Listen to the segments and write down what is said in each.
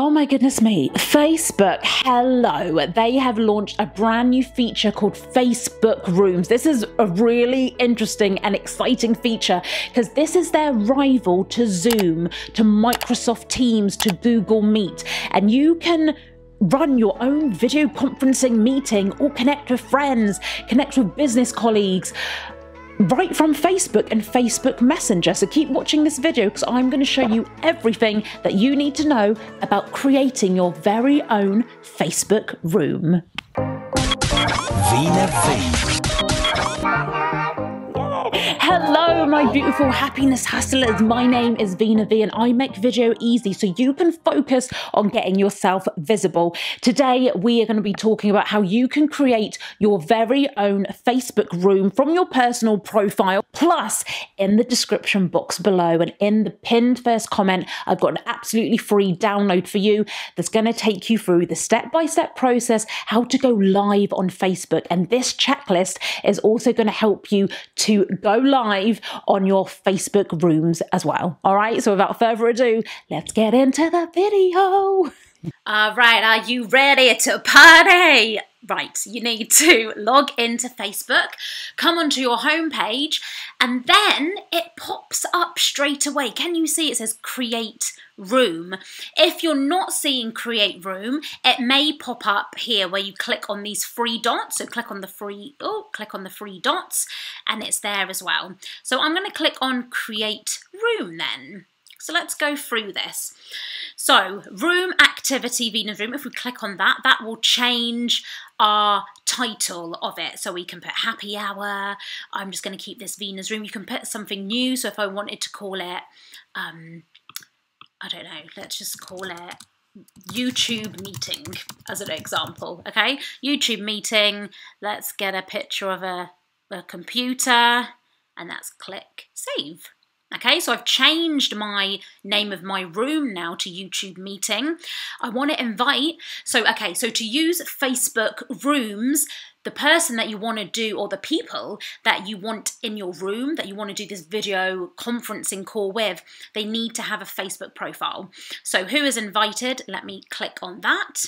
Oh my goodness me. Facebook, hello. They have launched a brand new feature called Facebook Rooms. This is a really interesting and exciting feature because this is their rival to Zoom, to Microsoft Teams, to Google Meet. And you can run your own video conferencing meeting or connect with friends, connect with business colleagues right from Facebook and Facebook Messenger. So keep watching this video because I'm going to show you everything that you need to know about creating your very own Facebook room. Veena V. Hello, my beautiful happiness hustlers. My name is Veena V, and I make video easy so you can focus on getting yourself visible. Today, we are going to be talking about how you can create your very own Facebook room from your personal profile. Plus, in the description box below and in the pinned first comment, I've got an absolutely free download for you that's going to take you through the step by step process how to go live on Facebook. And this checklist is also going to help you to go live on your Facebook rooms as well. All right, so without further ado, let's get into the video. All right, are you ready to party? Right, you need to log into Facebook, come onto your homepage, and then it pops up straight away. Can you see it says create room? If you're not seeing create room, it may pop up here where you click on these free dots. So click on the free, oh, click on the free dots, and it's there as well. So I'm going to click on create room then. So let's go through this. So room activity Veena's room, if we click on that, that will change our title of it. So we can put happy hour. I'm just going to keep this Veena's room. You can put something new. So if I wanted to call it, um, I don't know, let's just call it YouTube meeting as an example. Okay, YouTube meeting. Let's get a picture of a, a computer and let's click save. Okay, so I've changed my name of my room now to YouTube meeting. I want to invite, so okay, so to use Facebook rooms, the person that you want to do, or the people that you want in your room, that you want to do this video conferencing call with, they need to have a Facebook profile. So who is invited? Let me click on that.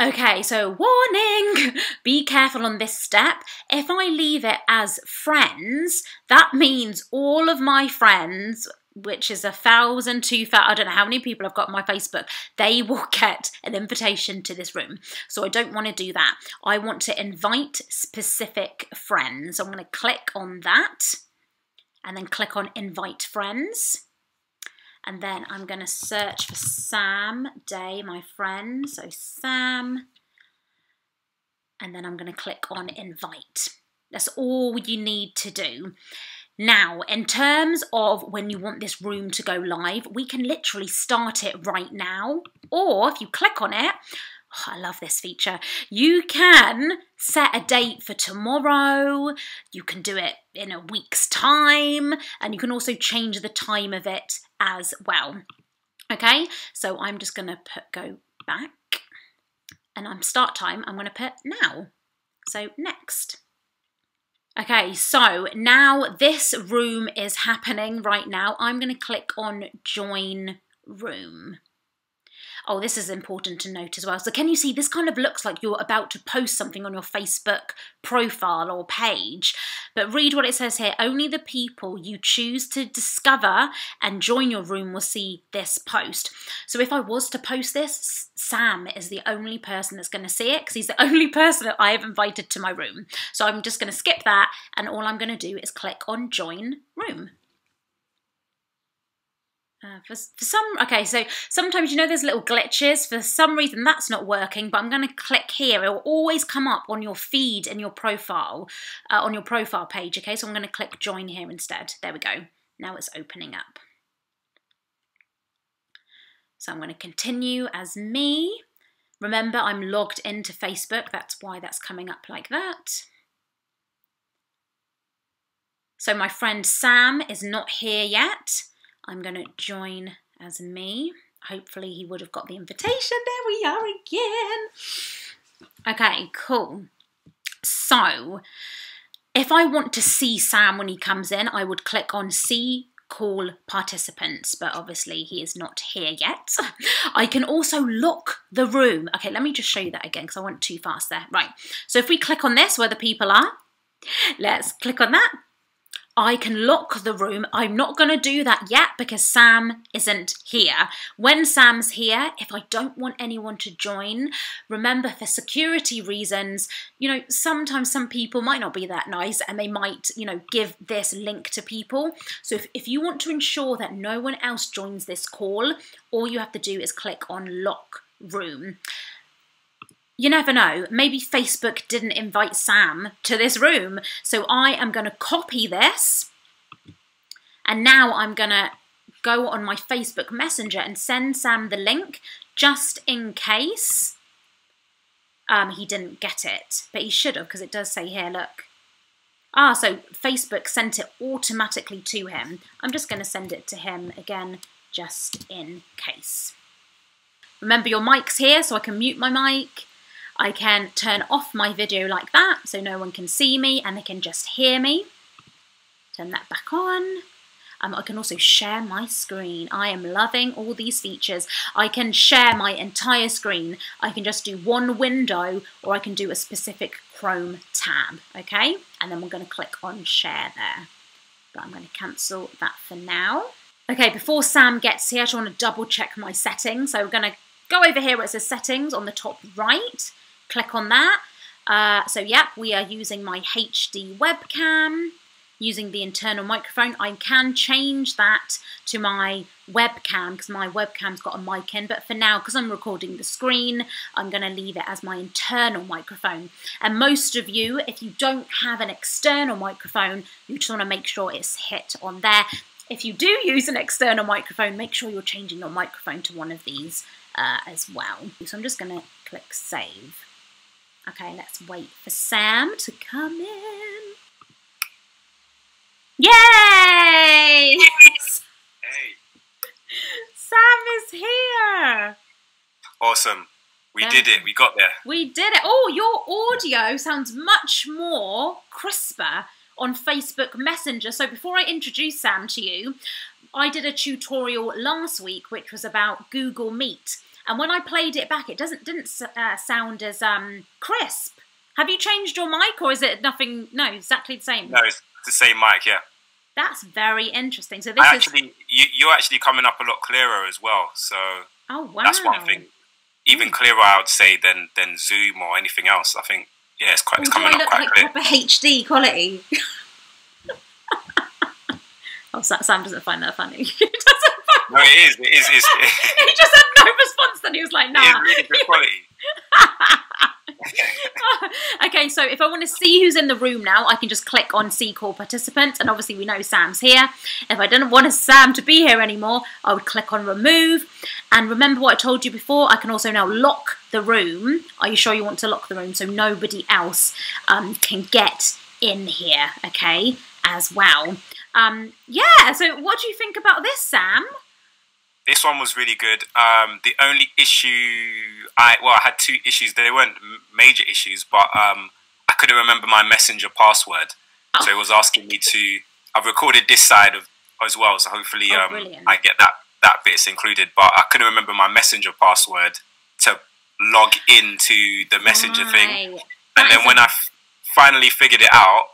Okay, so warning! Be careful on this step. If I leave it as friends, that means all of my friends, which is a thousand, two thousand, I don't know how many people I've got on my Facebook, they will get an invitation to this room. So I don't want to do that. I want to invite specific friends. I'm going to click on that and then click on invite friends and then I'm going to search for Sam Day, my friend. So Sam, and then I'm going to click on invite. That's all you need to do. Now, in terms of when you want this room to go live, we can literally start it right now. Or if you click on it, oh, I love this feature, you can set a date for tomorrow. You can do it in a week's time. And you can also change the time of it as well. Okay, so I'm just going to put go back and I'm start time, I'm going to put now. So next. Okay, so now this room is happening right now. I'm going to click on join room. Oh, this is important to note as well. So can you see this kind of looks like you're about to post something on your Facebook profile or page. But read what it says here. Only the people you choose to discover and join your room will see this post. So if I was to post this, Sam is the only person that's going to see it because he's the only person that I have invited to my room. So I'm just going to skip that and all I'm going to do is click on join room. Uh, for, for some, okay, so sometimes you know there's little glitches. For some reason that's not working, but I'm going to click here. It will always come up on your feed and your profile, uh, on your profile page, okay? So I'm going to click join here instead. There we go. Now it's opening up. So I'm going to continue as me. Remember, I'm logged into Facebook. That's why that's coming up like that. So my friend Sam is not here yet. I'm going to join as me. Hopefully he would have got the invitation. There we are again. Okay, cool. So if I want to see Sam when he comes in, I would click on see call participants, but obviously he is not here yet. I can also lock the room. Okay, let me just show you that again because I went too fast there. Right, so if we click on this where the people are, let's click on that. I can lock the room. I'm not going to do that yet because Sam isn't here. When Sam's here, if I don't want anyone to join, remember for security reasons, you know, sometimes some people might not be that nice and they might, you know, give this link to people. So if, if you want to ensure that no one else joins this call, all you have to do is click on lock room you never know, maybe Facebook didn't invite Sam to this room. So I am going to copy this and now I'm going to go on my Facebook Messenger and send Sam the link just in case um, he didn't get it. But he should have because it does say here, look. Ah, so Facebook sent it automatically to him. I'm just going to send it to him again just in case. Remember your mic's here so I can mute my mic. I can turn off my video like that so no one can see me and they can just hear me. Turn that back on. Um, I can also share my screen. I am loving all these features. I can share my entire screen. I can just do one window or I can do a specific Chrome tab, okay? And then we're going to click on share there. But I'm going to cancel that for now. Okay, before Sam gets here, I just want to double check my settings. So we're going to go over here where it says settings on the top right click on that. Uh, so yep, we are using my HD webcam, using the internal microphone. I can change that to my webcam because my webcam's got a mic in, but for now, because I'm recording the screen, I'm going to leave it as my internal microphone. And most of you, if you don't have an external microphone, you just want to make sure it's hit on there. If you do use an external microphone, make sure you're changing your microphone to one of these uh, as well. So I'm just going to click save. Okay, let's wait for Sam to come in. Yay! Hey. Sam is here. Awesome. We did it. We got there. We did it. Oh, your audio sounds much more crisper on Facebook Messenger. So before I introduce Sam to you, I did a tutorial last week which was about Google Meet. And when I played it back, it doesn't didn't uh, sound as um, crisp. Have you changed your mic, or is it nothing? No, exactly the same. No, it's the same mic. Yeah. That's very interesting. So this I is actually, you, you're actually coming up a lot clearer as well. So oh wow, that's one thing. Even clearer, I would say, than than Zoom or anything else. I think yeah, it's quite it's coming up look quite like clear. proper HD quality? oh, Sam doesn't find that funny. he doesn't find No, it is. It is. It's, he just had no response. Then he was like, "Nah." is really good quality. okay, so if I want to see who's in the room now, I can just click on see call participants, and obviously we know Sam's here. If I didn't want Sam to be here anymore, I would click on remove. And remember what I told you before, I can also now lock the room. Are you sure you want to lock the room so nobody else um, can get in here, okay, as well? Um, yeah, so what do you think about this, Sam? This one was really good. Um, the only issue I well, I had two issues. They weren't major issues, but um, I couldn't remember my messenger password. So it was asking me to. I've recorded this side of as well, so hopefully Oh, um. I get that that bit's included. But I couldn't remember my messenger password to log into the messenger thing. And That then when I f- finally figured it out,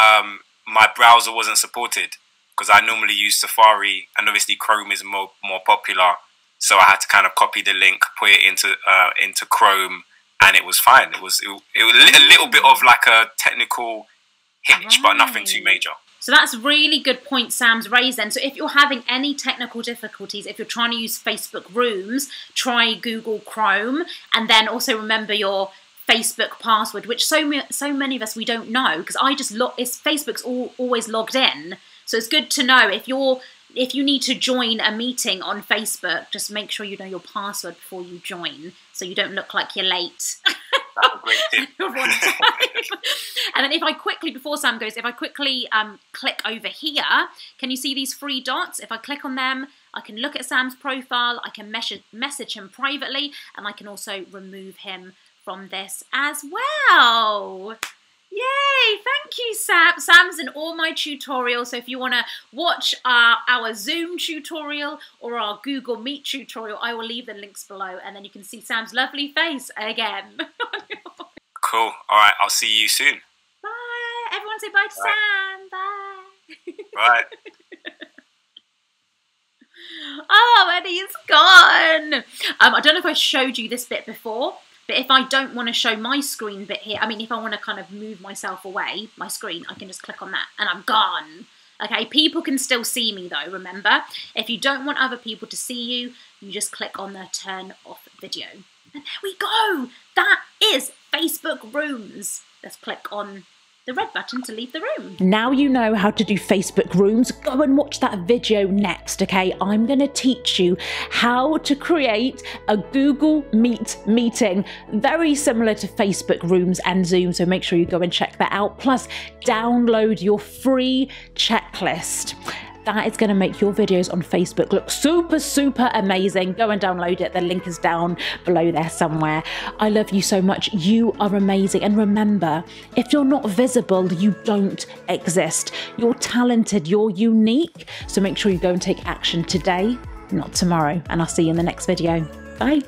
um, my browser wasn't supported because I normally use Safari, and obviously Chrome is more more popular. So I had to kind of copy the link, put it into uh, into Chrome, and it was fine. It was it, it was a little bit of like a technical hitch, but nothing too major. So that's really good point Sam's raised then. So if you're having any technical difficulties, if you're trying to use Facebook Rooms, try Google Chrome and then also remember your Facebook password, which so so many of us we don't know because I just log it's Facebook's all, always logged in. So it's good to know if you're if you need to join a meeting on Facebook, just make sure you know your password before you join so you don't look like you're late. That's a great tip. One time. and then if I quickly, before Sam goes, if I quickly um, click over here, can you see these three dots? If I click on them, I can look at Sam's profile, I can message, message him privately, and I can also remove him from this as well. Yay! Thank you, Sam. Sam's in all my tutorials. So if you want to watch our, our Zoom tutorial or our Google Meet tutorial, I will leave the links below and then you can see Sam's lovely face again. cool. All right. I'll see you soon. Bye. Everyone say bye to bye. Sam. Bye. Bye. oh, and he's gone. Um, I don't know if I showed you this bit before, but if I don't want to show my screen bit here, I mean, if I want to kind of move myself away, my screen, I can just click on that and I'm gone. Okay, people can still see me though, remember? If you don't want other people to see you, you just click on the turn off video. And there we go. That is Facebook Rooms. Let's click on the red button to leave the room. Now you know how to do Facebook rooms, go and watch that video next, okay? I'm gonna teach you how to create a Google Meet meeting, very similar to Facebook rooms and Zoom, so make sure you go and check that out. Plus, download your free checklist that is going to make your videos on Facebook look super, super amazing. Go and download it. The link is down below there somewhere. I love you so much. You are amazing. And remember, if you're not visible, you don't exist. You're talented, you're unique. So make sure you go and take action today, not tomorrow. And I'll see you in the next video. Bye.